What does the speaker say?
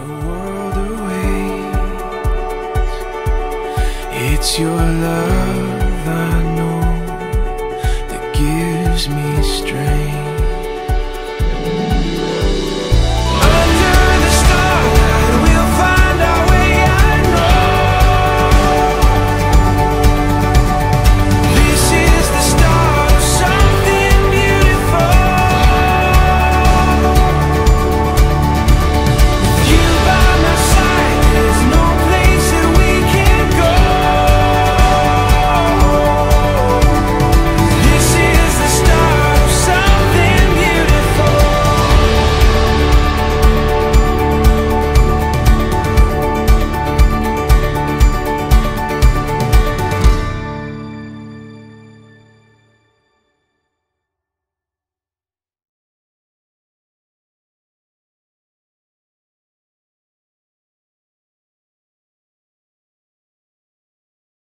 The world awaits. It's your love I know that gives me strength.